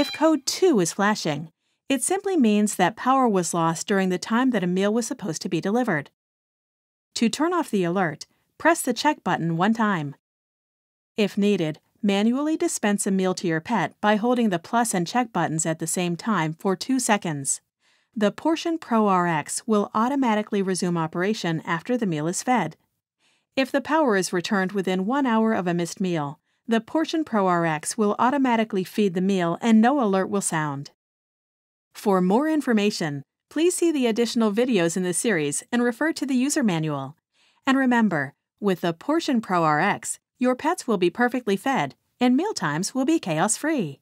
If code 2 is flashing, it simply means that power was lost during the time that a meal was supposed to be delivered. To turn off the alert, press the check button one time. If needed, manually dispense a meal to your pet by holding the plus and check buttons at the same time for 2 seconds. The Portion Pro RX will automatically resume operation after the meal is fed. If the power is returned within one hour of a missed meal, the Portion Pro RX will automatically feed the meal and no alert will sound. For more information, please see the additional videos in the series and refer to the user manual. And remember, with the Portion Pro RX, your pets will be perfectly fed and mealtimes will be chaos free.